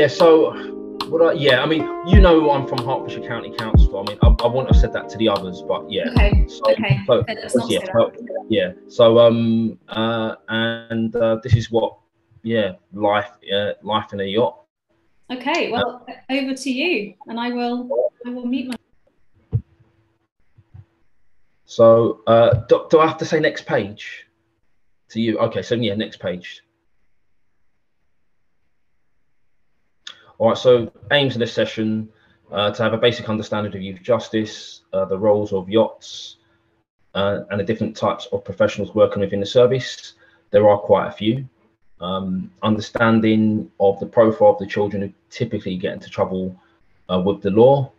yeah, yeah. So, what? I, yeah, I mean, you know, I'm from Hertfordshire County Council. I mean, I, I wouldn't have said that to the others, but yeah. Okay. So, okay. so- yeah, so- yeah. So, um, uh, and uh, this is what, yeah, life, uh, life in a YOT. Okay. Well, over to you, and I will. I will meet my. So, uh, do, do I have to say next page to you? Okay, so yeah, next page. All right, so aims of this session uh, to have a basic understanding of youth justice, uh, the roles of YOTs, uh, and the different types of professionals working within the service. There are quite a few. Um, understanding of the profile of the children who typically get into trouble uh, with the law,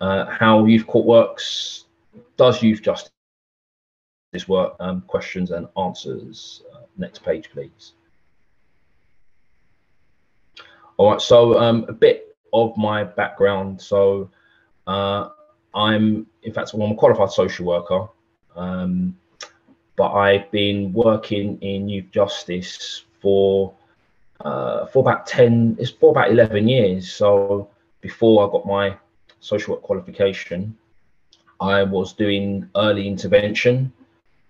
uh, how youth court works, does youth justice work? Um, questions and answers. Uh, next page, please. All right, so um, a bit of my background. So uh, I'm, in fact, well, I'm a qualified social worker, um, but I've been working in youth justice for uh, for about 10, it's for about 11 years. So before I got my social work qualification, I was doing early intervention.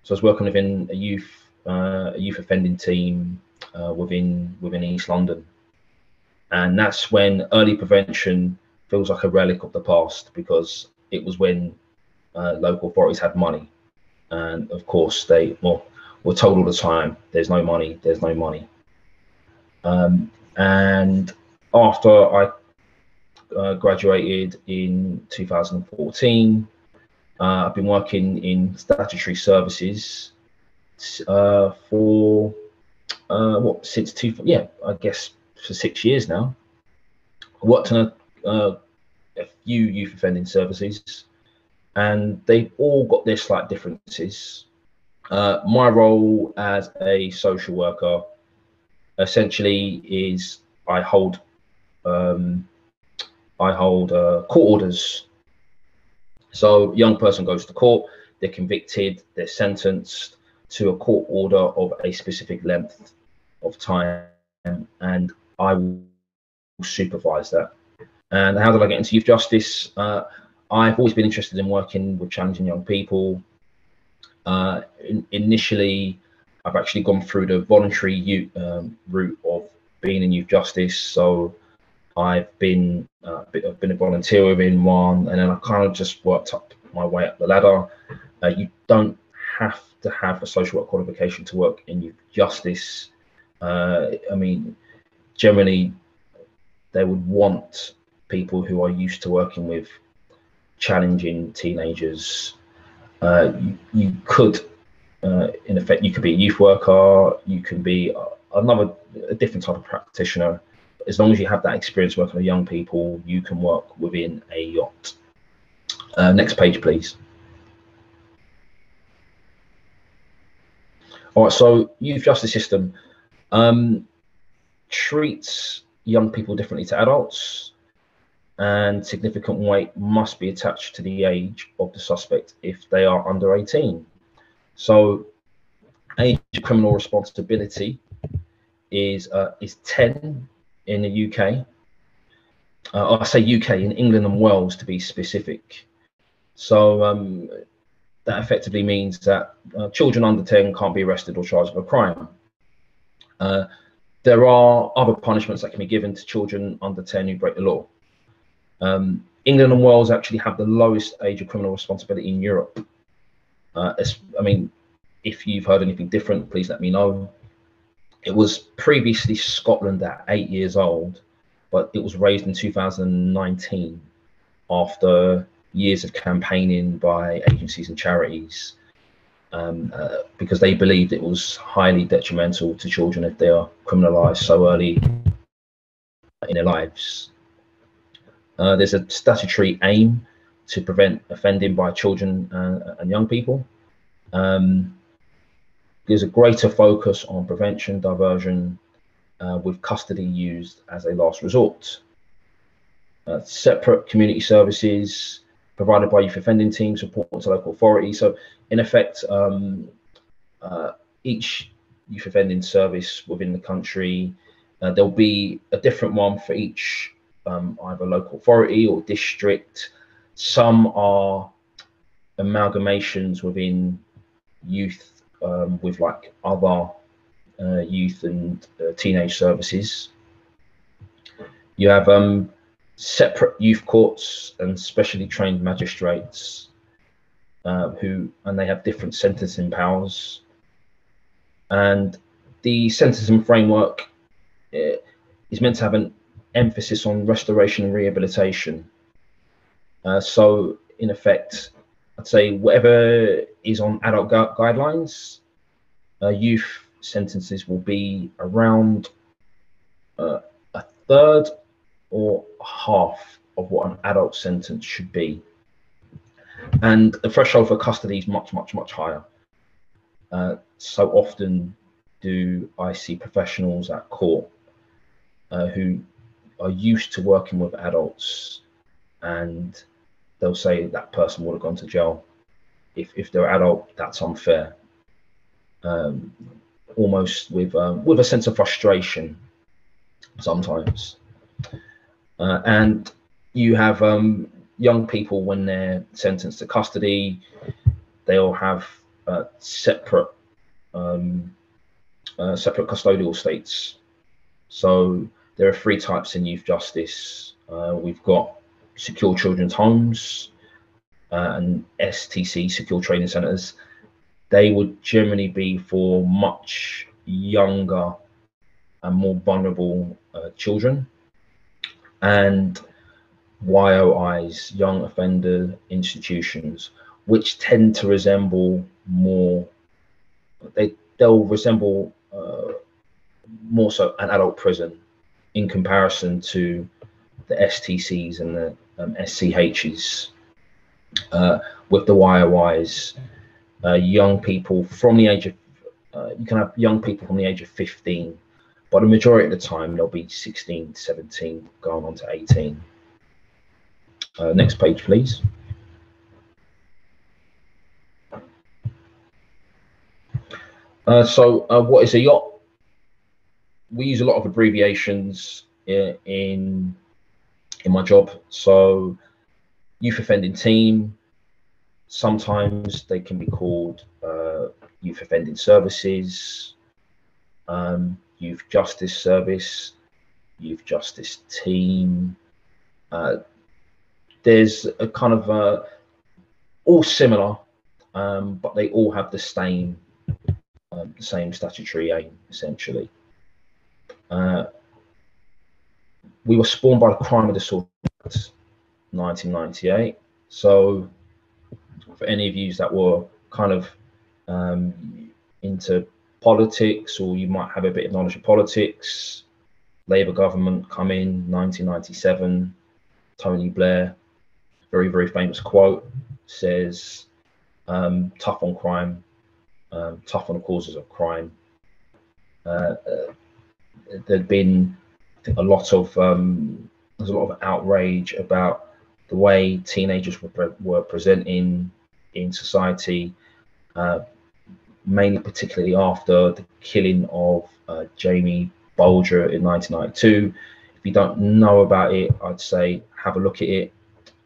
So I was working within a youth uh, a youth offending team uh, within within East London, and that's when early prevention feels like a relic of the past because it was when uh, local authorities had money, and of course they well were told all the time there's no money, there's no money. Um, and after I uh, graduated in 2014. Uh, I've been working in statutory services uh, for uh, what since two yeah I guess for six years now. Worked on a, uh, a few youth offending services, and they've all got their slight differences. Uh, my role as a social worker essentially is I hold um, I hold uh, court orders. So, young person goes to court, they're convicted, they're sentenced to a court order of a specific length of time, and I will supervise that. And how did I get into youth justice? Uh, I've always been interested in working with challenging young people. Uh, in, initially, I've actually gone through the voluntary youth, um, route of being in youth justice. So I've been uh, I've been a volunteer within one, and then I kind of just worked up my way up the ladder. Uh, you don't have to have a social work qualification to work in youth justice. Uh, I mean, generally, they would want people who are used to working with challenging teenagers. Uh, you, you could, uh, in effect, you could be a youth worker. You can be another, a different type of practitioner as long as you have that experience working with young people, you can work within a YOT. Uh, next page, please. All right, so youth justice system um, treats young people differently to adults, and significant weight must be attached to the age of the suspect if they are under 18. So, age of criminal responsibility is uh, is 10 in the UK. Uh, I say UK in England and Wales to be specific. So um, that effectively means that uh, children under 10 can't be arrested or charged with a crime. There are other punishments that can be given to children under 10 who break the law. Um, England and Wales actually have the lowest age of criminal responsibility in Europe. Uh, I mean, if you've heard anything different, please let me know. It was previously Scotland at eight years old, but it was raised in 2019 after years of campaigning by agencies and charities um, uh, because they believed it was highly detrimental to children if they are criminalised so early in their lives. Uh, there's a statutory aim to prevent offending by children uh, and young people. Um, there's a greater focus on prevention, diversion, uh, with custody used as a last resort. Uh, separate community services, provided by youth offending teams reporting to local authority. So in effect, um, uh, each youth offending service within the country, uh, there'll be a different one for each um, either local authority or district. Some are amalgamations within youth um, with like other uh, youth and uh, teenage services. You have um, separate youth courts and specially trained magistrates uh, who, and they have different sentencing powers. And the sentencing framework uh, is meant to have an emphasis on restoration and rehabilitation. Uh, so, in effect, I'd say whatever is on adult gu guidelines, uh, youth sentences will be around uh, a third or half of what an adult sentence should be. And the threshold for custody is much, much, much higher. Uh, so often do I see professionals at court uh, who are used to working with adults and they'll say that person would have gone to jail. If, if they're adult, that's unfair. Um, almost with um, with a sense of frustration sometimes. Uh, and you have um, young people when they're sentenced to custody, they all have uh, separate um, uh, separate custodial states. So there are three types in youth justice. Uh, we've got secure children's homes uh, and STC, secure training centres, they would generally be for much younger and more vulnerable uh, children. And YOIs, young offender institutions, which tend to resemble more, they, they'll resemble uh, more so an adult prison in comparison to the STCs and the um, SCHs. Uh, with the YOIs, uh, young people from the age of, uh, you can have young people from the age of 15, but the majority of the time they'll be 16, 17, going on to 18. Uh, next page, please. Uh, so uh, what is a YOT? We use a lot of abbreviations in, in in my job. So youth offending team, sometimes they can be called uh, youth offending services, um, youth justice service, youth justice team. Uh, there's a kind of uh, all similar, um, but they all have the same um, same statutory aim essentially. Uh, we were spawned by the Crime and Disorder Act, 1998. So, for any of you that were kind of um, into politics or you might have a bit of knowledge of politics, Labour government come in 1997. Tony Blair, very very famous quote, says, um, "Tough on crime, um, tough on the causes of crime." Uh, uh, there'd been a lot of um, there's a lot of outrage about the way teenagers were, pre- were presenting in society, uh, mainly particularly after the killing of uh, Jamie Bulger in 1992. If you don't know about it, I'd say have a look at it.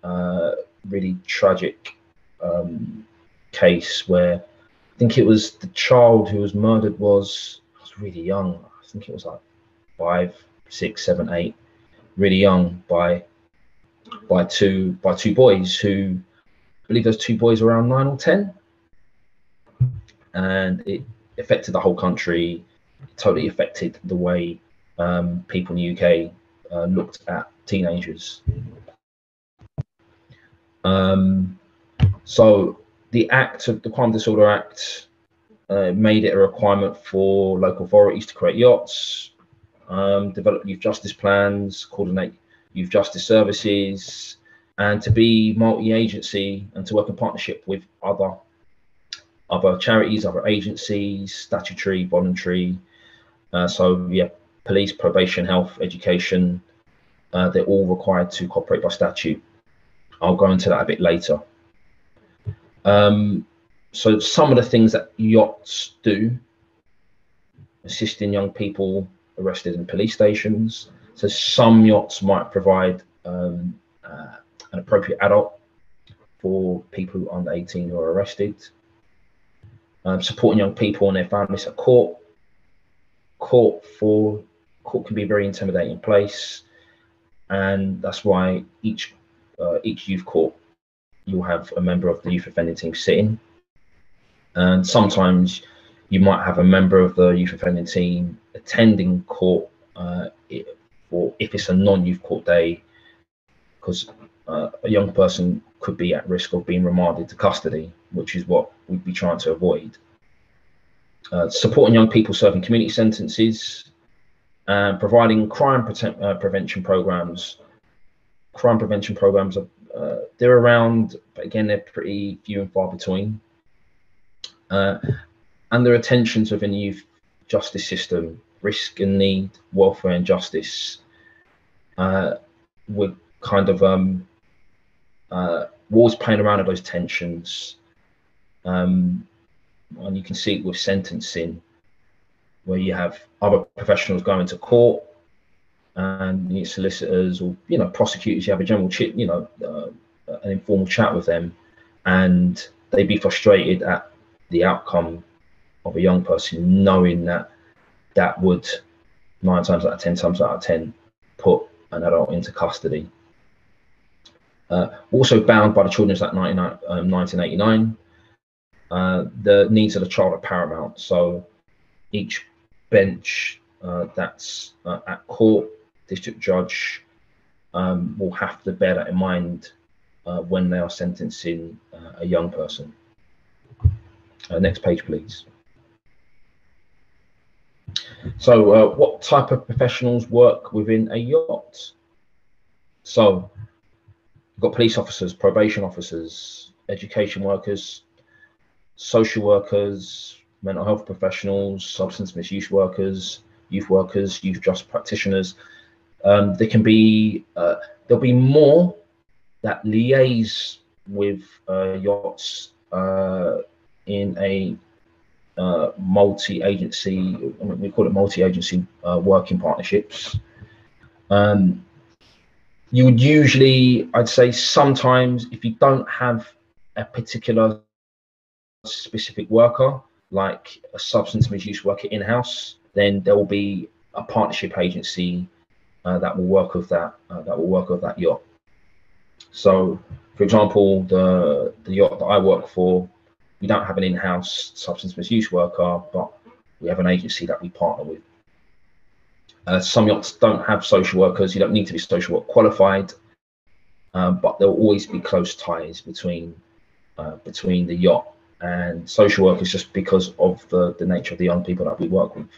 Uh, really tragic um, case where I think it was the child who was murdered was was really young. I think it was like five, six, seven, eight, really young by by two by two boys who I believe those two boys were around nine or ten, and it affected the whole country. It totally affected the way um, people in the UK uh, looked at teenagers. Um, so the Act of the Crime Disorder Act uh, made it a requirement for local authorities to create YOTs um, develop youth justice plans, coordinate youth justice services, and to be multi-agency and to work in partnership with other other charities, other agencies, statutory, voluntary. Uh, so yeah, police, probation, health, education, uh, they're all required to cooperate by statute. I'll go into that a bit later. Um, so some of the things that YOTs do, assisting young people arrested in police stations. So some YOTs might provide um, uh, an appropriate adult for people under 18 who are arrested. Um, supporting young people and their families at court. Court for court can be a very intimidating place, and that's why each uh, each youth court you'll have a member of the youth offending team sitting, and sometimes you might have a member of the youth offending team attending court uh, or if it's a non-youth court day, because uh, a young person could be at risk of being remanded to custody, which is what we'd be trying to avoid. Uh, supporting young people serving community sentences, and providing crime uh, prevention programs. Crime prevention programs are uh, they're around, but again they're pretty few and far between. Uh, and there are tensions within the youth justice system, risk and need, welfare and justice. Uh, we're kind of um, uh, wars playing around with those tensions. Um, and you can see it with sentencing, where you have other professionals going to court and solicitors or you know prosecutors. You have a general chit, you know, uh, an informal chat with them, and they'd be frustrated at the outcome of a young person, knowing that that would nine times out of ten times out of ten put an adult into custody. Uh, also bound by the Children's Act 1989, um, uh, the needs of the child are paramount. So each bench uh, that's uh, at court, district judge um, will have to bear that in mind uh, when they are sentencing uh, a young person. next page, please. So, what type of professionals work within a YOT? So, you've got police officers, probation officers, education workers, social workers, mental health professionals, substance misuse workers, youth workers, youth justice practitioners. Um, there can be uh, there'll be more that liaise with uh, YOTs uh, in a uh, multi-agency, I mean, we call it multi-agency uh, working partnerships. Um, you would usually, I'd say sometimes if you don't have a particular specific worker, like a substance misuse worker in-house, then there will be a partnership agency uh, that will work with that, uh, that will work with that YOT. So, for example, the, the YOT that I work for, we don't have an in-house substance misuse worker, but we have an agency that we partner with. Uh, some YOTs don't have social workers. You don't need to be social work qualified, um, but there will always be close ties between uh, between the YOT and social workers, just because of the the nature of the young people that we work with.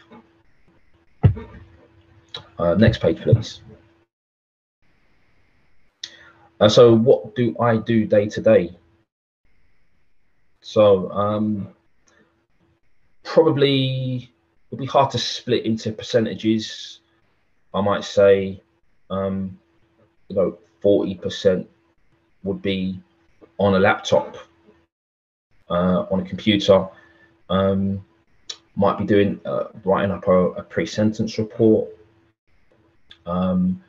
Uh, next page, please. Uh, so, what do I do day to day? So um, probably it'll be hard to split into percentages. I might say, um, you know, 40% would be on a laptop, uh, on a computer. Um, might be doing uh, writing up a, a pre-sentence report, um,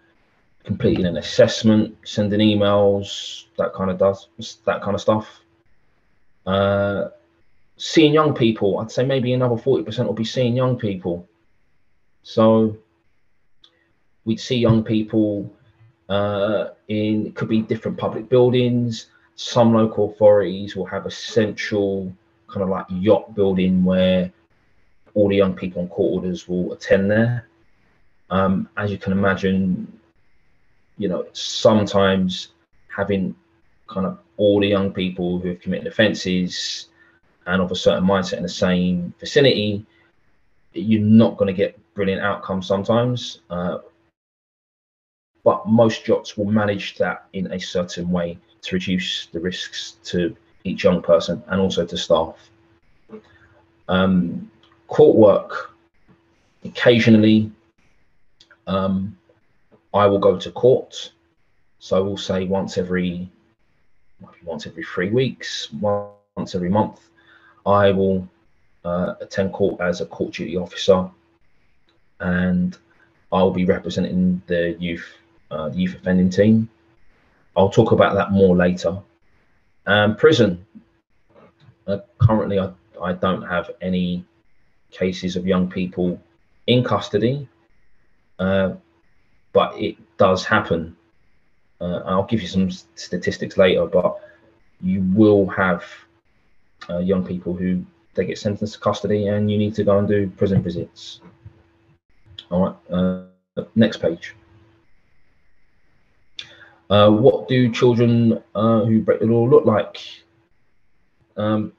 completing an assessment, sending emails, that kind of does that kind of stuff. Uh, seeing young people, I'd say maybe another 40% will be seeing young people. So we'd see young people uh, in, could be different public buildings. Some local authorities will have a central kind of like YOT building where all the young people on court orders will attend there. Um, as you can imagine, you know, sometimes having kind of all the young people who have committed offences and of a certain mindset in the same vicinity, you're not going to get brilliant outcomes sometimes. Uh, but most YOTs will manage that in a certain way to reduce the risks to each young person and also to staff. Um, court work, occasionally, um, I will go to court. So I will say once every once every three weeks, once every month, I will uh, attend court as a court duty officer, and I'll be representing the youth uh, the youth offending team. I'll talk about that more later. Um, prison. Uh, currently, I, I don't have any cases of young people in custody, uh, but it does happen. Uh, I'll give you some statistics later, but you will have uh, young people who they get sentenced to custody and you need to go and do prison visits. All right, uh, next page. Uh, what do children uh, who break the law look like? Um,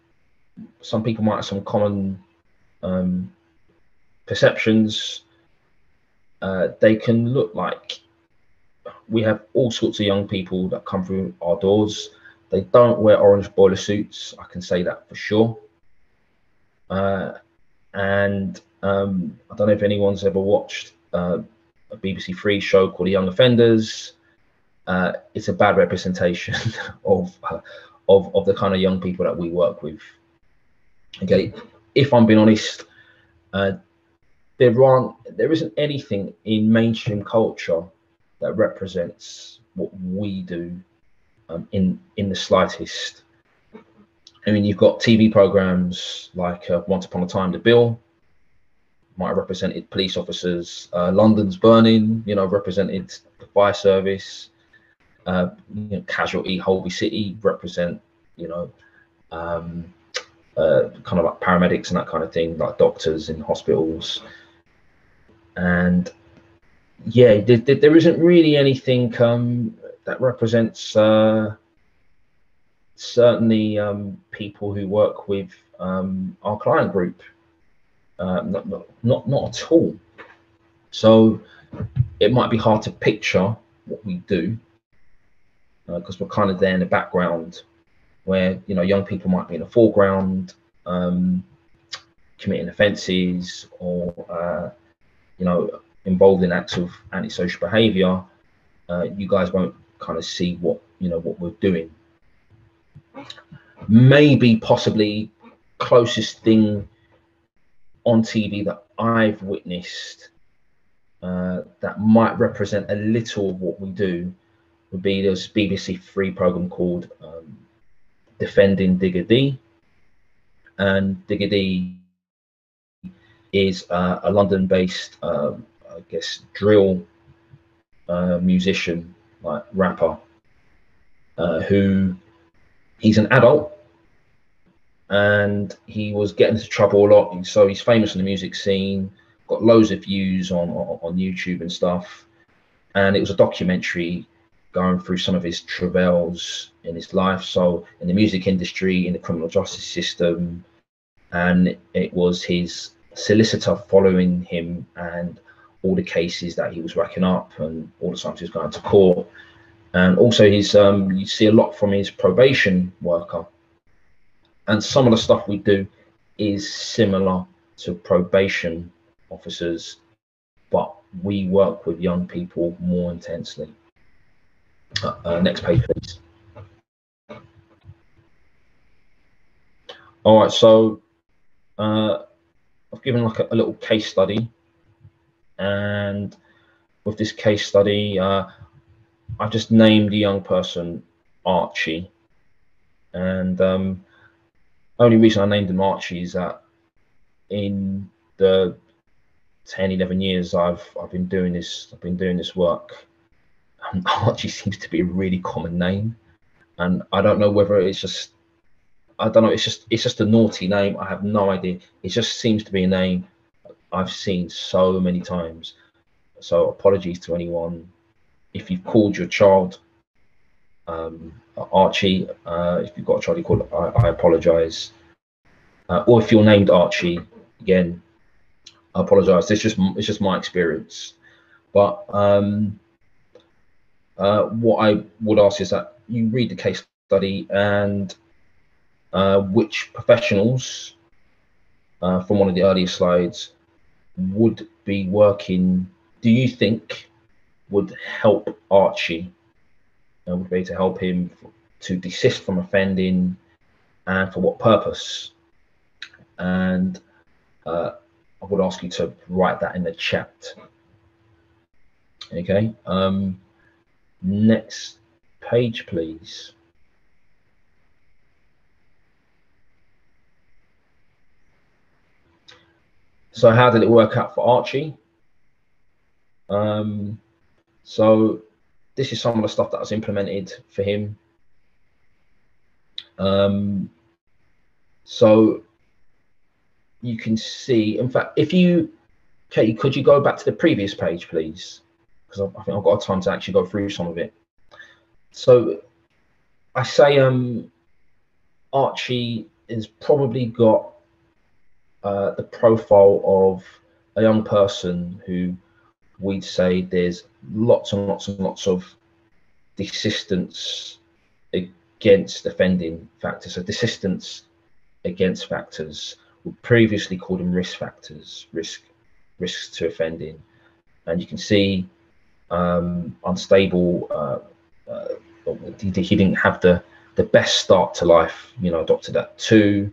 some people might have some common um, perceptions. Uh, they can look like we have all sorts of young people that come through our doors. They don't wear orange boiler suits. I can say that for sure. Uh, and um, I don't know if anyone's ever watched uh, a BBC Three show called The Young Offenders. Uh, it's a bad representation of, of of the kind of young people that we work with. Okay, if I'm being honest, uh, there aren't there isn't anything in mainstream culture that represents what we do um, in in the slightest. I mean, you've got TV programs like uh, Once Upon a Time, The Bill, might have represented police officers. Uh, London's Burning, you know, represented the fire service. Uh, you know, Casualty, Holby City represent, you know, um, uh, kind of like paramedics and that kind of thing, like doctors in hospitals. And yeah, there, there isn't really anything um, that represents uh, certainly um, people who work with um, our client group. Uh, not, not, not, not at all. So it might be hard to picture what we do because uh, we're kind of there in the background where, you know, young people might be in the foreground um, committing offences or, uh, you know, involved in acts of antisocial behaviour. Uh, you guys won't kind of see what, you know, what we're doing maybe possibly closest thing on TV that I've witnessed uh, that might represent a little of what we do would be this BBC Three program called um, Defending Digga D. And Digga D is uh, a London based, um, I guess, drill uh, musician, like rapper, uh, who he's an adult and he was getting into trouble a lot. So he's famous in the music scene, got loads of views on, on, on YouTube and stuff. And it was a documentary going through some of his travails in his life. So in the music industry, in the criminal justice system, and it was his solicitor following him and all the cases that he was racking up and all the times he was going to court. And also he's um, you see a lot from his probation worker. And some of the stuff we do is similar to probation officers but we work with young people more intensely uh, uh, next page please all right so uh, i've given like a, a, little case study and with this case study uh, I've just named a young person Archie, and um, only reason I named him Archie is that in the 10, 11 years I've I've been doing this, I've been doing this work. Um, Archie seems to be a really common name, and I don't know whether it's just I don't know. It's just it's just a naughty name. I have no idea. It just seems to be a name I've seen so many times. So apologies to anyone if you've called your child um, Archie, uh, if you've got a child you call, I, I apologize. Uh, or if you're named Archie, again, I apologize. It's just it's just my experience. But um, uh, what I would ask is that you read the case study and uh, which professionals uh, from one of the earlier slides would be working. Do you think would help Archie, uh, would be able to help him to desist from offending and for what purpose. And uh, I would ask you to write that in the chat. Okay. Um, next page, please. So how did it work out for Archie? Um, so this is some of the stuff that was implemented for him. Um, so you can see, in fact, if you, Katie, could you go back to the previous page, please? Because I, think I've got time to actually go through some of it. So I say um, Archie has probably got uh, the profile of a young person who we'd say there's lots and lots and lots of desistance against offending factors. So desistance against factors. We previously called them risk factors, risk risks to offending, and you can see um, unstable. Uh, uh, he, he didn't have the the best start to life. You know, adopted at two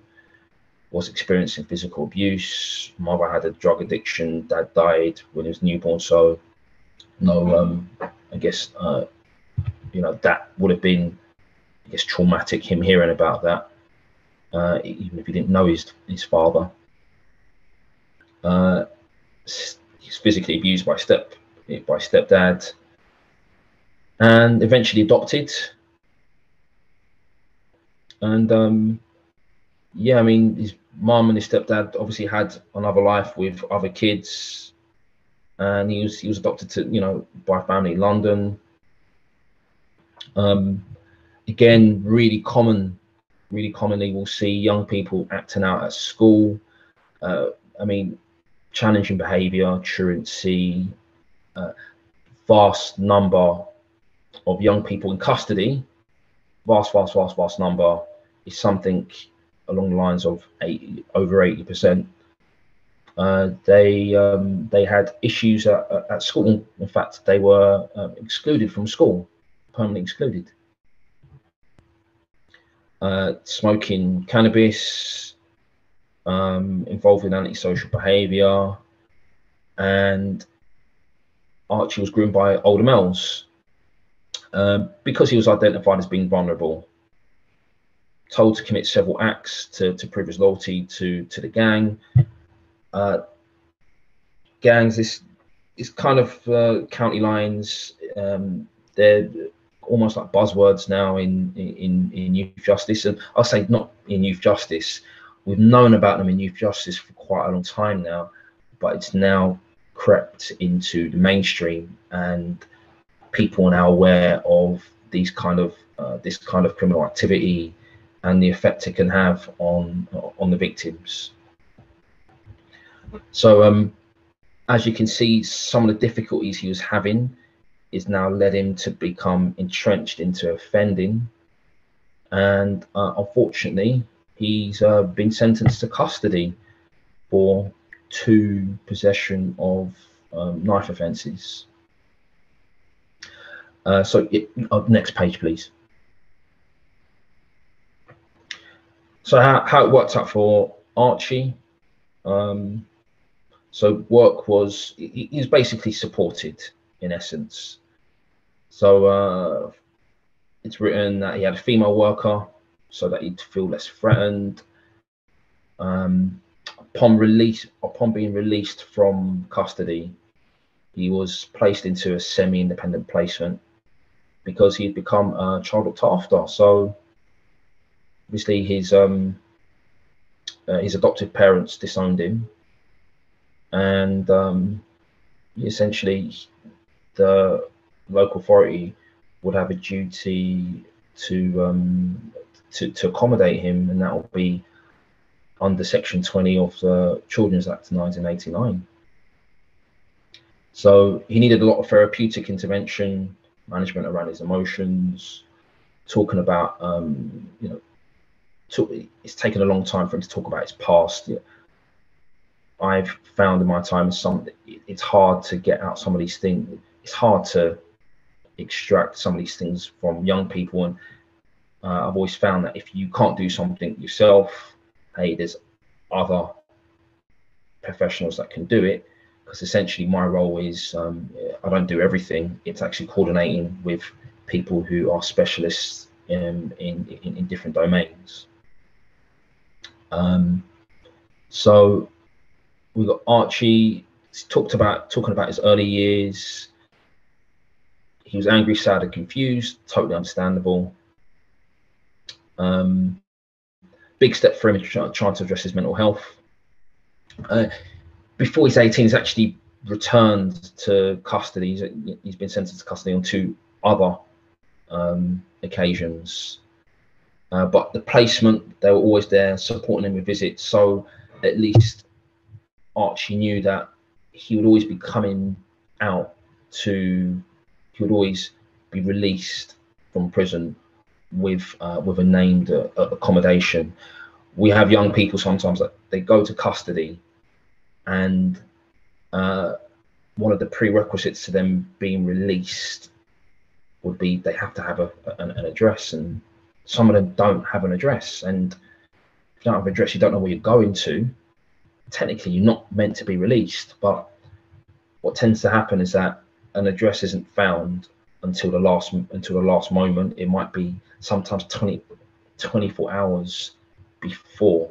was experiencing physical abuse. Mother had a drug addiction. Dad died when he was newborn. So, no, um, I guess, uh, you know, that would have been, I guess, traumatic. Him hearing about that, uh, even if he didn't know his his father. Uh, he's physically abused by step by stepdad, and eventually adopted. And um, yeah, I mean, his mom and his stepdad obviously had another life with other kids, and he was he was adopted to you know by family in London. Um, again, really common, really commonly we'll see young people acting out at school. Uh, I mean, challenging behaviour, truancy, uh, vast number of young people in custody, vast, vast, vast, vast number is something along the lines of 80, over 80%. Uh, they um, they had issues at, at, school. In fact, they were um, excluded from school, permanently excluded. Uh, smoking cannabis, um, involved in antisocial behaviour, and Archie was groomed by older males um, because he was identified as being vulnerable told to commit several acts to, to prove his loyalty to to the gang. Uh, gangs, this is kind of uh, county lines. Um, they're almost like buzzwords now in, in in youth justice, and I'll say not in youth justice. We've known about them in youth justice for quite a long time now, but it's now crept into the mainstream, and people are now aware of these kind of uh, this kind of criminal activity and the effect it can have on on the victims. So um, as you can see, some of the difficulties he was having is now led him to become entrenched into offending. And uh, unfortunately, he's uh, been sentenced to custody for two possession of um, knife offences. Uh, so, it, uh, next page, please. so how, how it worked out for Archie. Um, so work was he was basically supported in essence. So uh, it's written that he had a female worker so that he'd feel less threatened. Um, upon release, upon being released from custody, he was placed into a semi-independent placement because he'd become a child looked after. So obviously his um, uh, his adoptive parents disowned him, and um, essentially the local authority would have a duty to um, to, to accommodate him, and that will be under Section 20 of the Children's Act 1989. So he needed a lot of therapeutic intervention, management around his emotions, talking about um, you know it's taken a long time for him to talk about his past. I've found in my time some it's hard to get out some of these things. It's hard to extract some of these things from young people, and uh, I've always found that if you can't do something yourself, hey, there's other professionals that can do it. Because essentially, my role is um, I don't do everything. It's actually coordinating with people who are specialists in in, in, in different domains. Um, so we've got Archie. Talked about talking about his early years. He was angry, sad, and confused. Totally understandable. Um, big step for him trying to address his mental health. Uh, before he's 18, he's actually returned to custody. He's, he's been sentenced to custody on two other um, occasions. Uh, but the placement, they were always there supporting him with visits. So at least Archie knew that he would always be coming out to, he would always be released from prison with uh, with a named uh, accommodation. We have young people sometimes that they go to custody, and uh, one of the prerequisites to them being released would be they have to have a, an, an, address, and some of them don't have an address. And if you don't have an address, you don't know where you're going to. Technically, you're not meant to be released, but what tends to happen is that an address isn't found until the last until the last moment. It might be sometimes 20, 24 hours before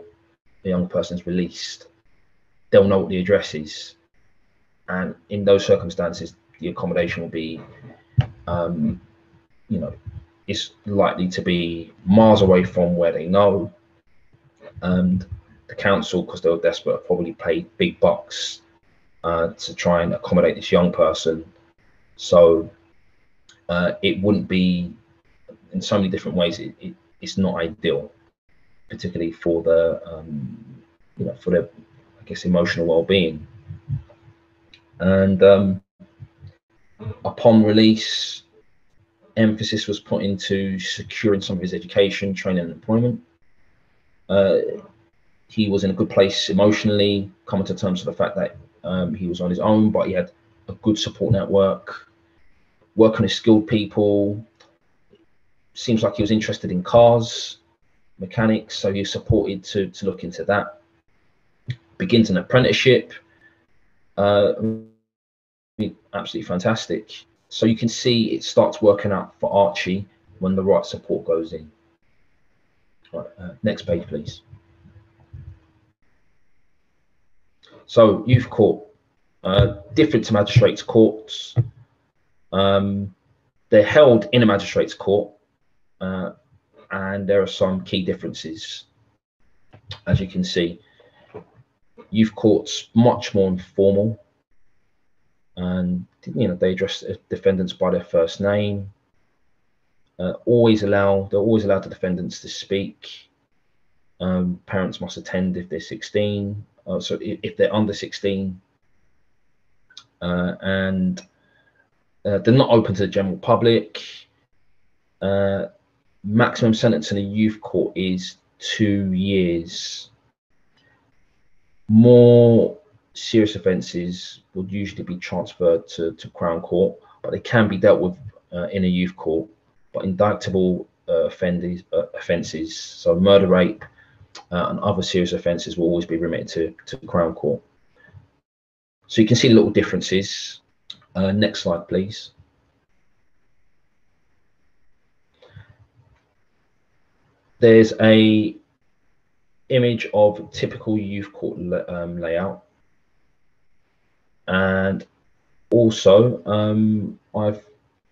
the young person's released. They'll know what the address is, and in those circumstances, the accommodation will be, um, you know, is likely to be miles away from where they know, and the council, because they were desperate, probably paid big bucks uh, to try and accommodate this young person. So uh, it wouldn't be in so many different ways. It, it, it's not ideal, particularly for the um, you know for the I guess emotional well-being. And um, upon release, emphasis was put into securing some of his education, training, and employment. Uh, he was in a good place emotionally, coming to terms with the fact that um, he was on his own, but he had a good support network work on his skilled people. Seems like he was interested in cars, mechanics, so he supported to to look into that. Begins an apprenticeship. Uh, absolutely fantastic. So you can see it starts working out for Archie when the right support goes in. Right, uh, next page, please. So youth court, uh, different to magistrates courts. Um, they're held in a magistrate's court, uh, and there are some key differences. As you can see, youth courts much more informal, and you know they address defendants by their first name. Uh, always allow they're always allowed the defendants to speak. Um, parents must attend if they're 16. Uh, so if, if, they're under 16, uh, and uh, they're not open to the general public. Uh, maximum sentence in a youth court is two years. More serious offences would usually be transferred to, to Crown Court, but they can be dealt with uh, in a youth court. But indictable uh, offenders, uh, offences, so murder, rape, uh, and other serious offences will always be remitted to, to Crown Court. So you can see little differences. Uh, next slide, please. There's a image of typical youth court um, layout. And also, um, I've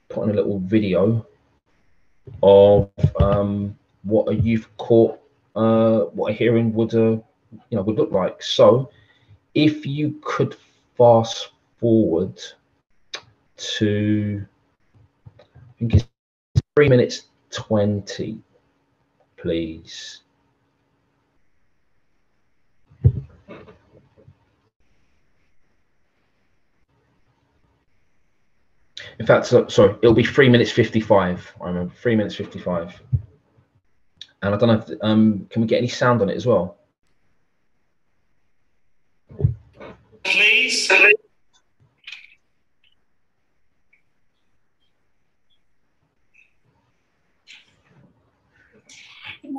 put in a little video of um, what a youth court, uh, what a hearing would, uh, you know, would look like. So, if you could fast forward to, I think it's three minutes 20, please. In fact, sorry, it'll be three minutes 55. I remember three minutes 55. And I don't know if, um, can we get any sound on it as well? Please.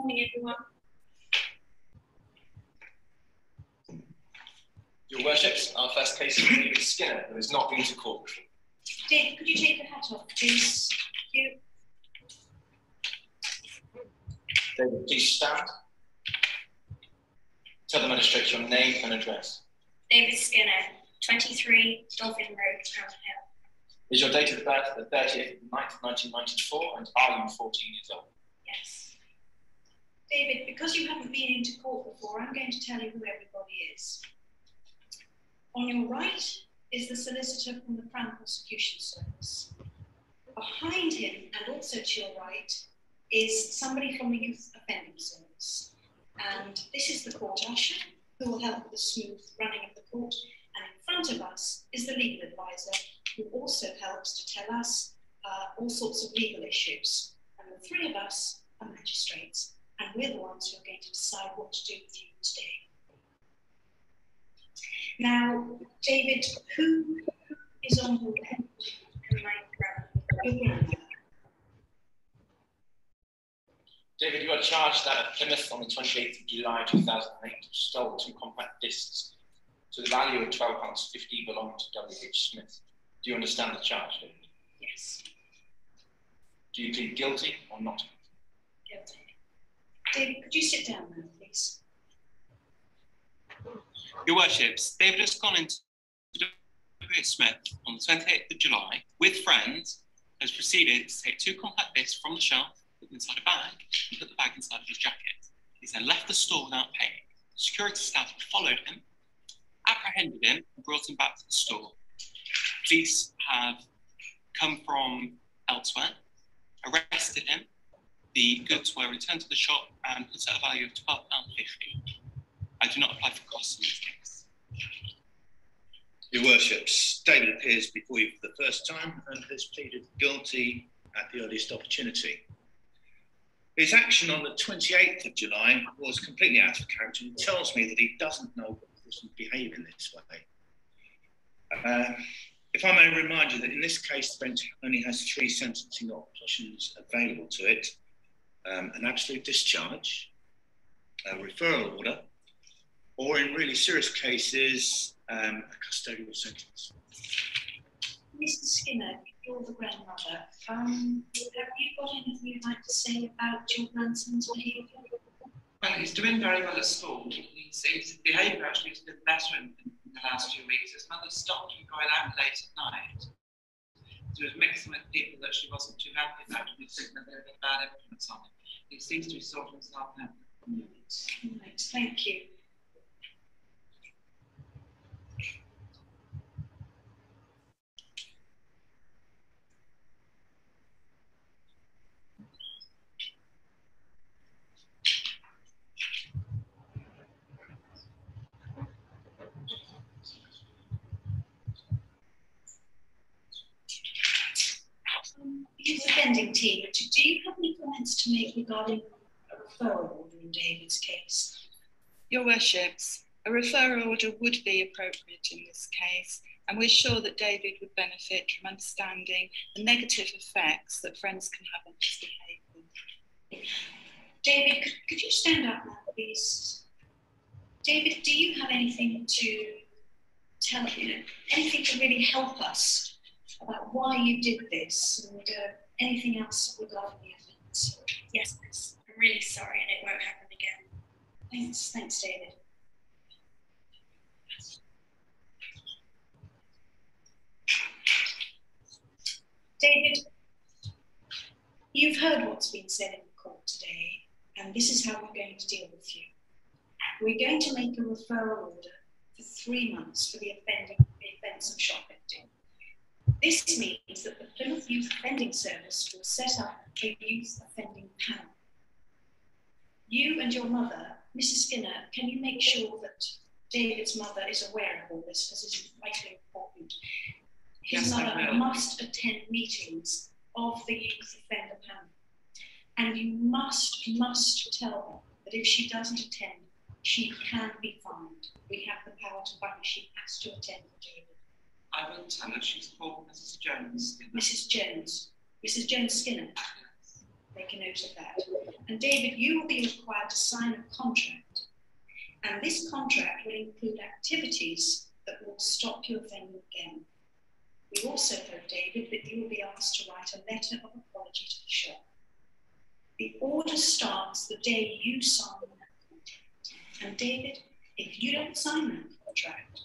Morning, everyone. Your worships, our first case is David Skinner, who has not been to court. Dave, could you take your hat off, please? Thank you. David, please stand. Tell the magistrate your name and address. David Skinner, 23 Dolphin Road, Crown Hill. Is your date of birth the 30th of the 9th, 1994, and are you 14 years old? Yes. David, because you haven't been into court before, I'm going to tell you who everybody is. On your right is the solicitor from the Crown Prosecution Service. Behind him, and also to your right, is somebody from the Youth Offending Service. And this is the court usher who will help with the smooth running of the court. And in front of us is the legal advisor who also helps to tell us uh, all sorts of legal issues. And the three of us are magistrates, and we're the ones who are going to decide what to do with you today. Now, David, who is on your bench? Can I grab your grandmother? David, you are charged that at Plymouth on the 28th of July 2008, you stole two compact discs to the value of £12.50 belonging to W.H. Smith. Do you understand the charge, David? Yes, Do you plead guilty or not? guilty. David, could you sit down now, please? Your worships, David has gone into. Smith on the 28th of July with friends, has proceeded to take two compact discs from the shelf, put them inside a bag, and put the bag inside of his jacket. He's then left the store without paying. Security staff followed him, apprehended him, and brought him back to the store. Police have come from elsewhere, arrested him. The goods were returned to the shop and put at a value of £12.50. I do not apply for costs in this case. Your worships, David appears before you for the first time and has pleaded guilty at the earliest opportunity. His action on the 28th of July was completely out of character and tells me that he doesn't know what person behave in this way. Uh, if I may remind you that in this case, the bench only has three sentencing options available to it um, an absolute discharge, a referral order, or in really serious cases, um, a custodial sentence. Mrs. Skinner, you're the grandmother. Um, have you got anything you'd like to say about your grandson's behaviour? Well, he's doing very well at school. He's, his behaviour actually has been better in, in the last few weeks. His mother stopped him going out late at night. She was mixing with people that she wasn't too happy about and thinking that there had been bad influence on him. He seems to be sorting himself out. Right, thank you. Um, Youth offending team, do do you have any comments to make regarding a referral order in David's case? Your Worships, a referral order would be appropriate in this case, and we're sure that David would benefit from understanding the negative effects that friends can have on his behaviour. David, could, could you stand up now, please? David, do you have anything to tell, you know, anything to really help us about why you did this and uh, anything else regarding the offence? Yes, miss. I'm really sorry and it won't happen again. Thanks, thanks, David. David, you've heard what's been said in the court today, and this is how we're going to deal with you. We're going to make a referral order for three months for the offending the offence of shoplifting. This means that the Plymouth Youth Offending Service will set up a youth offending panel. You and your mother, Mrs. Skinner, can you make sure that David's mother is aware of all this because it's vitally important? His Yes, mother must attend meetings of the youth offender panel. And you must, must tell her that if she doesn't attend, she can be fined. We have the power to punish. She has to attend, the David. I will tell her she's called Mrs. Jones. Mrs. Jones, Mrs. Jones Skinner. Make a note of that. And David, you will be required to sign a contract. And this contract will include activities that will stop your venue again. We also hope, David, that you will be asked to write a letter of apology to the shop. The order starts the day you sign that contract. And David, if you don't sign that contract,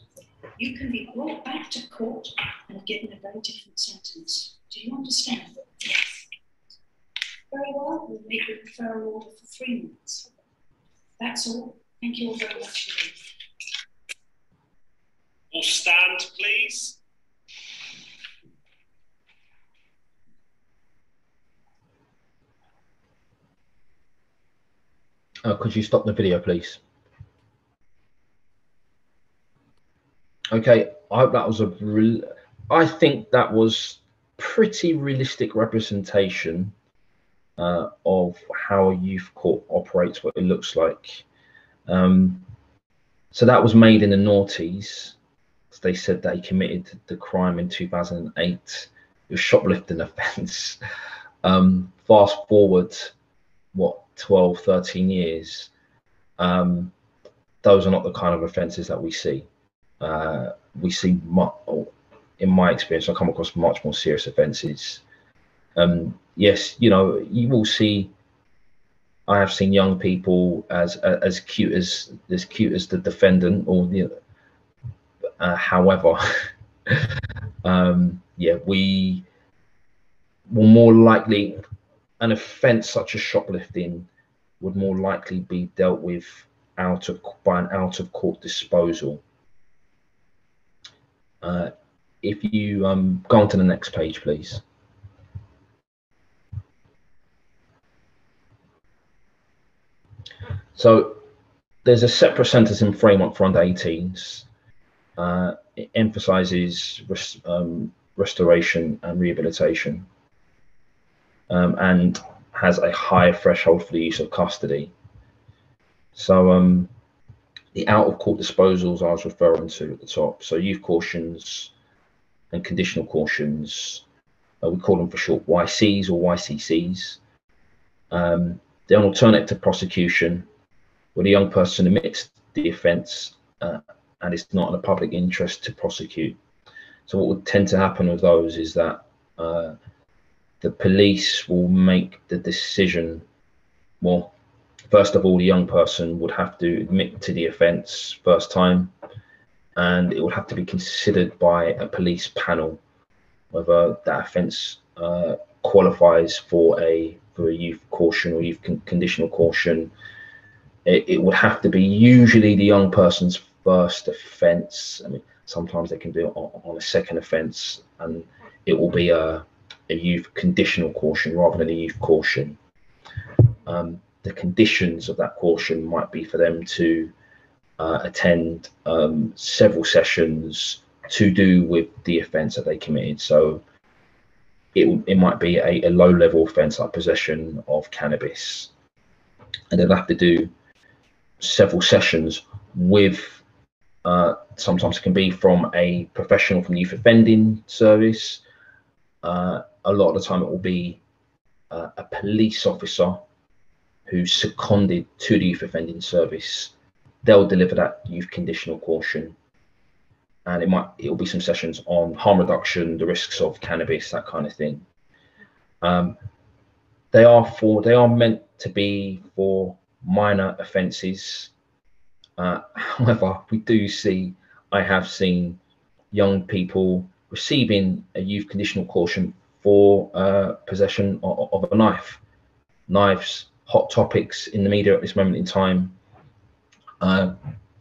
you can be brought back to court and given a very different sentence. Do you understand? Yes. Very well, we'll make the referral order for three months. That's all. Thank you all very much. All stand, please. Uh, could you stop the video, please? Okay, I hope that was a. I think that was pretty realistic representation uh, of how a youth court operates, what it looks like. Um, so that was made in the noughties. They said they committed the crime in 2008. It was shoplifting offence. Um, fast forward, what, 12, 13 years. Um, those are not the kind of offences that we see. Uh, we see, in my experience, I come across much more serious offences. Um, yes, you know, you will see I have seen young people as as cute as as cute as the defendant, or the. Uh, however, um, yeah, we will more likely an offence such as shoplifting would more likely be dealt with out of by an out of court disposal. Uh, if you um, go on to the next page, please. So there's a separate sentencing framework for under 18s. Uh, it emphasizes res um, restoration and rehabilitation um, and has a higher threshold for the use of custody. So um, the out of court disposals I was referring to at the top. So youth cautions and conditional cautions, uh, we call them for short YCs or YCCs. Um, they're an alternative to prosecution when a young person admits the offence uh, and it's not in the public interest to prosecute. So what would tend to happen with those is that uh, the police will make the decision. Well, first of all, the young person would have to admit to the offence first time, and it would have to be considered by a police panel whether that offence uh, qualifies for a for a youth caution or youth con conditional caution it, it would have to be usually the young person's first offence. I mean, sometimes they can do it on, on a second offence, and it will be a, a youth conditional caution rather than a youth caution. Um, the conditions of that caution might be for them to uh, attend um, several sessions to do with the offence that they committed. So it, it might be a, a low level offence like possession of cannabis. And they'll have to do several sessions with uh, sometimes it can be from a professional from the youth offending service. Uh, a lot of the time it will be uh, a police officer who's seconded to the youth offending service. They'll deliver that youth conditional caution. And it might it will be some sessions on harm reduction, the risks of cannabis, that kind of thing. Um, they are for they are meant to be for minor offences. Uh, however, we do see, I have seen young people receiving a youth conditional caution for uh, possession of, of, a knife. Knives, hot topics in the media at this moment in time. Uh,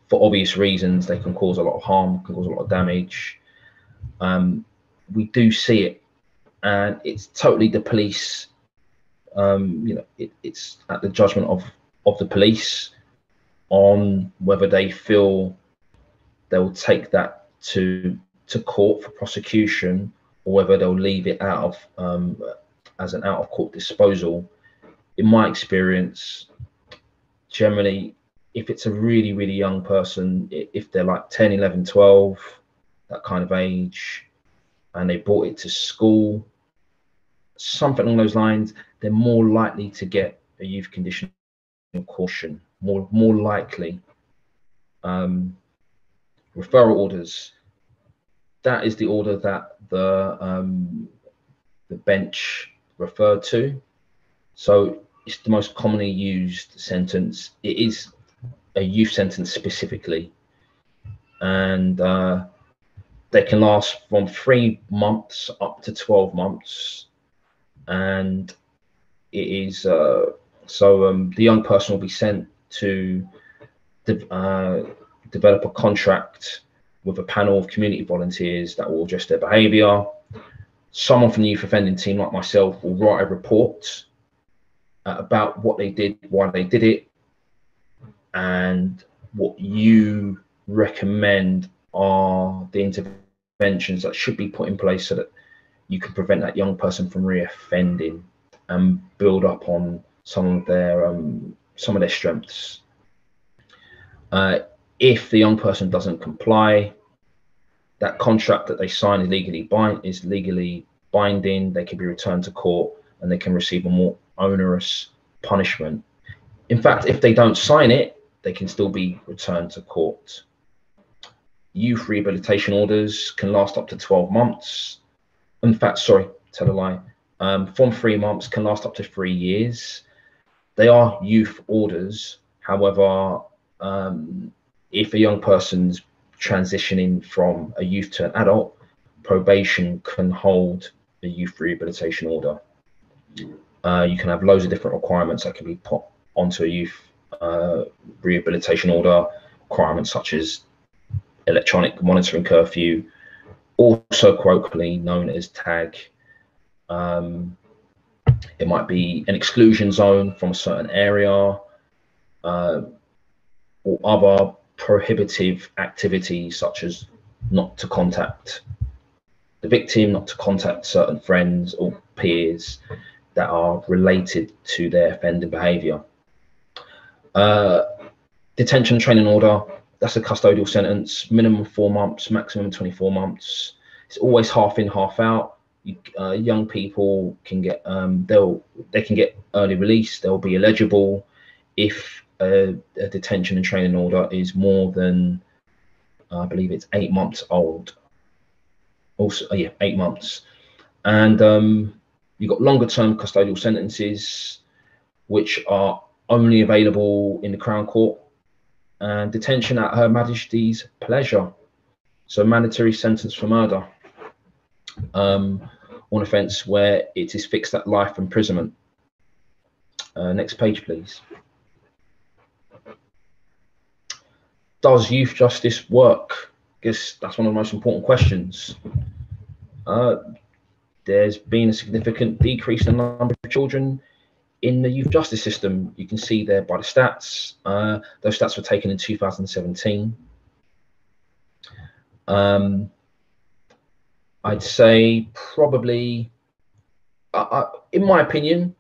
for obvious reasons, they can cause a lot of harm, can cause a lot of damage. Um, we do see it, and it's totally the police. Um, you know, it, it's at the judgment of of the police on whether they feel they'll take that to to court for prosecution or whether they'll leave it out of um, as an out of court disposal. In my experience, generally, if it's a really, really young person, if they're like 10, 11, 12, that kind of age, and they brought it to school, something along those lines, they're more likely to get a youth condition caution, more more likely. Um, referral orders. That is the order that the um, the bench referred to. So it's the most commonly used sentence. It is a youth sentence specifically, and uh, they can last from three months up to 12 months. And it is uh, so um, the young person will be sent to de- uh, develop a contract with a panel of community volunteers that will address their behaviour. Someone from the youth offending team, like myself, will write a report uh, about what they did, why they did it, and what you recommend are the interventions that should be put in place so that you can prevent that young person from reoffending and build up on some of their um, some of their strengths. Uh, if the young person doesn't comply, that contract that they sign is legally bind is legally binding. They can be returned to court and they can receive a more onerous punishment. In fact, if they don't sign it, they can still be returned to court. Youth rehabilitation orders can last up to 12 months. In fact, sorry, tell a lie. Um, from three months can last up to three years. They are youth orders. However, um, if a young person's transitioning from a youth to an adult, probation can hold a youth rehabilitation order. Uh, you can have loads of different requirements that can be put onto a youth uh, rehabilitation order, requirements such as electronic monitoring curfew, also colloquially known as TAG. Um, it might be an exclusion zone from a certain area uh, or other prohibitive activities such as not to contact the victim, not to contact certain friends or peers that are related to their offending behaviour. Uh, detention training order, that's a custodial sentence, minimum four months, maximum 24 months. It's always half in, half out. You, uh, young people can get um, they'll they can get early release. They'll be eligible if a, a detention and training order is more than I believe it's eight months old. Also, uh, yeah, eight months, and um, you've got longer term custodial sentences, which are only available in the Crown Court, and detention at Her Majesty's pleasure. So mandatory sentence for murder um, on offence where it is fixed at life imprisonment. Uh, next page, please. Does youth justice work? I guess that's one of the most important questions. Uh, there's been a significant decrease in the number of children in the youth justice system. You can see there by the stats. Uh, those stats were taken in 2017. Um, I'd say probably, uh, uh, in my opinion,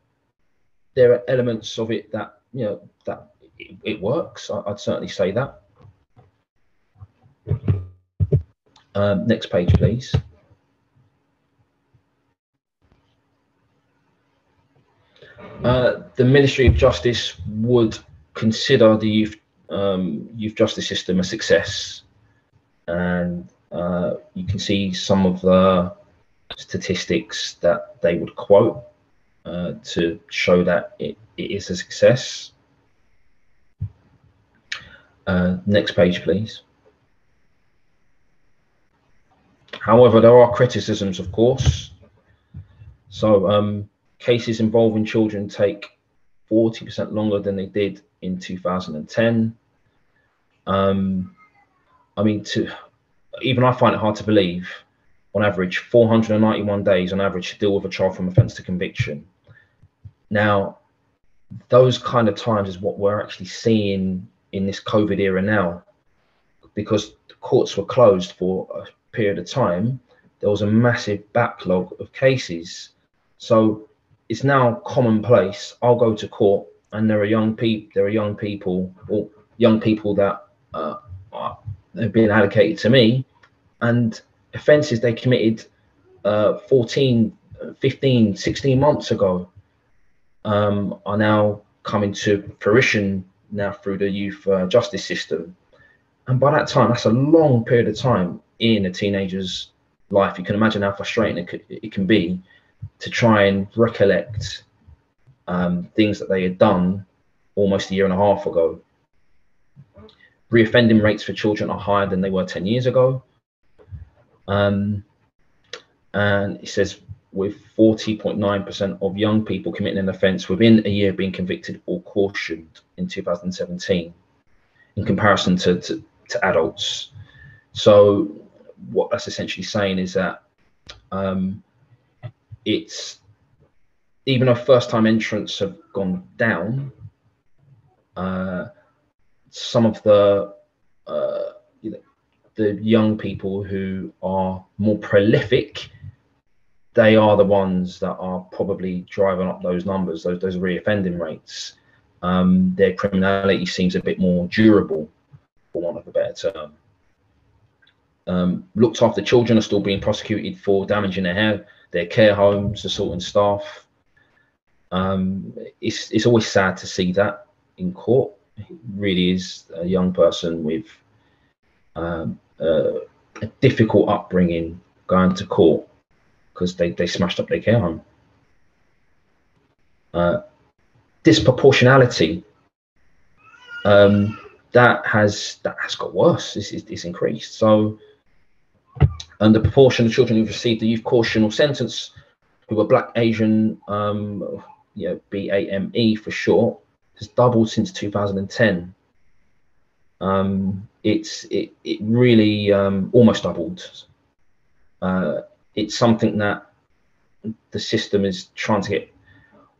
there are elements of it that you know that it, it works. I, would certainly say that. Um, next page, please. Uh, the Ministry of Justice would consider the youth um, youth justice system a success, and uh, you can see some of the statistics that they would quote uh, to show that it, it is a success. Uh, next page, please. However, there are criticisms, of course. So um, cases involving children take 40% longer than they did in 2010. Um, I mean, to even I find it hard to believe, on average, 491 days on average to deal with a child from offence to conviction. Now, those kind of times is what we're actually seeing in this COVID era now, because the courts were closed for a period of time. There was a massive backlog of cases. So it's now commonplace. I'll go to court, and there are young people. There are young people, or young people that uh, are, have been allocated to me, and offences they committed uh, 14 15, 16 months ago um, are now coming to fruition now through the youth uh, justice system. And by that time, that's a long period of time in a teenager's life. You can imagine how frustrating it, could, it can be to try and recollect um, things that they had done almost a year and a half ago. Reoffending rates for children are higher than they were 10 years ago. Um, and it says with 40.9% of young people committing an offence within a year being convicted or cautioned in 2017 in comparison to, to, to adults. So what that's essentially saying is that um, it's even though first time entrants have gone down, uh, some of the uh, the young people who are more prolific they are the ones that are probably driving up those numbers, those those reoffending rates. Um, their criminality seems a bit more durable, for want of a better term. Um, looked after children are still being prosecuted for damaging their hair, their care homes, the assaulting staff. Um, it's it's always sad to see that in court. It really is a young person with um, uh, a difficult upbringing going to court because they, they smashed up their care home. Uh, disproportionality um, that has that has got worse. It's, it's, it's, increased. So, and the proportion of children who've received the youth caution or sentence who are Black, Asian, um, you know, BAME for short, has doubled since 2010. Um, it's it it really um, almost doubled. Uh, it's something that the system is trying to get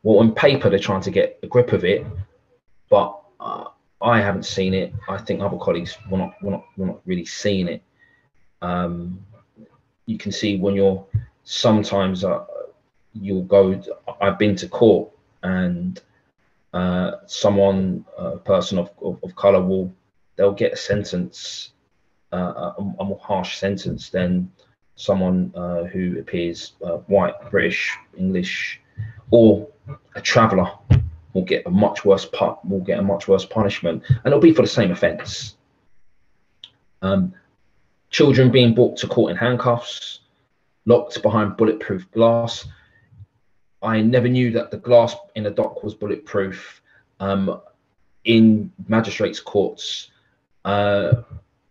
well on paper they're trying to get a grip of it but uh, i haven't seen it i think other colleagues were not were not, were not really seeing it um, you can see when you're sometimes uh, you'll go i've been to court and uh, someone a person of, of, of, color will they'll get a sentence uh, a, a more harsh sentence than someone uh, who appears uh, white, British, English, or a traveller will get a much worse pu- will get a much worse punishment, and it'll be for the same offence. Um, children being brought to court in handcuffs, locked behind bulletproof glass. I never knew that the glass in the dock was bulletproof. Um, in magistrates' courts, uh,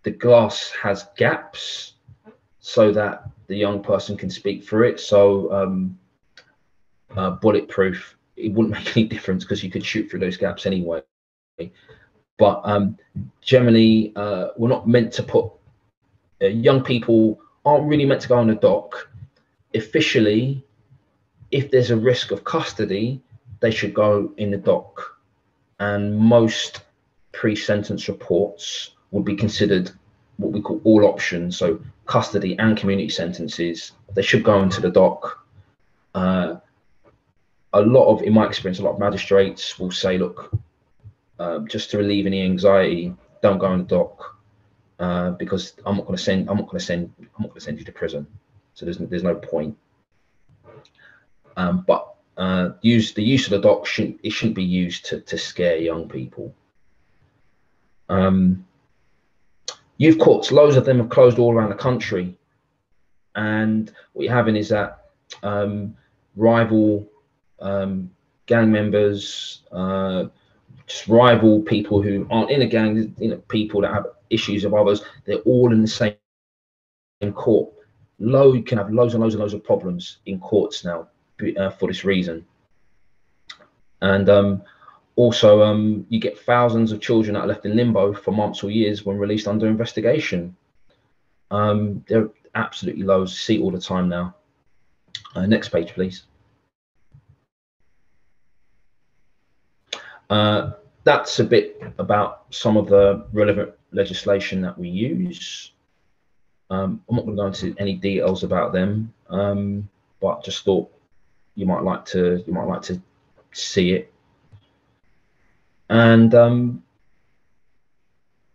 the glass has gaps so that the young person can speak through it. So um, uh, bulletproof, it wouldn't make any difference because you could shoot through those gaps anyway. But um, generally, uh, we're not meant to put uh, young people aren't really meant to go on the dock. Officially, if there's a risk of custody, they should go in the dock. And most pre-sentence reports would be considered what we call all options. So custody and community sentences, they should go into the dock. Uh, a lot of, in my experience, a lot of magistrates will say, look, um, just to relieve any anxiety, don't go in the dock uh, because I'm not going to send, I'm not going to send, I'm not going to send you to prison. So there's there's no point. Um, but uh, use the use of the dock shouldn't it shouldn't be used to to scare young people. Um, youth courts, loads of them have closed all around the country. And what you're having is that um, rival um, gang members, uh, just rival people who aren't in a gang, you know, people that have issues of others, they're all in the same court. Low, you can have loads and loads and loads of problems in courts now uh, for this reason. And um, also, um, you get thousands of children that are left in limbo for months or years when released under investigation. Um, they're absolutely low. See all the time now. Uh, next page, please. Uh, that's a bit about some of the relevant legislation that we use. Um, I'm not going to go into any details about them, um, but just thought you might like to you might like to see it and um,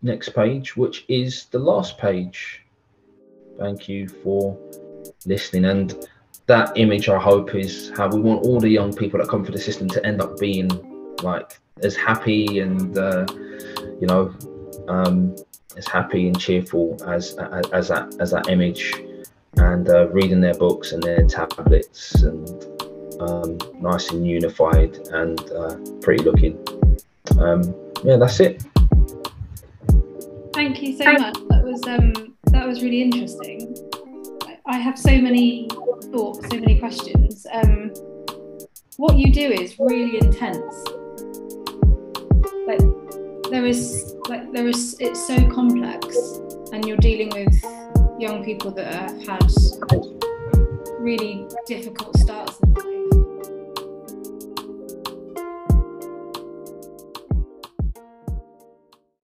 next page, which is the last page. Thank you for listening. And that image I hope is how we want all the young people that come for the system to end up being like as happy and uh, you know um, as happy and cheerful as as, as that as that image and uh, reading their books and their tablets and um, nice and unified and uh, pretty looking. Um, yeah, that's it. Thank you so much. That was um, that was really interesting. I have so many thoughts, so many questions. Um, what you do is really intense. There is, like there is, it's so complex, and you're dealing with young people that have had really difficult starts in life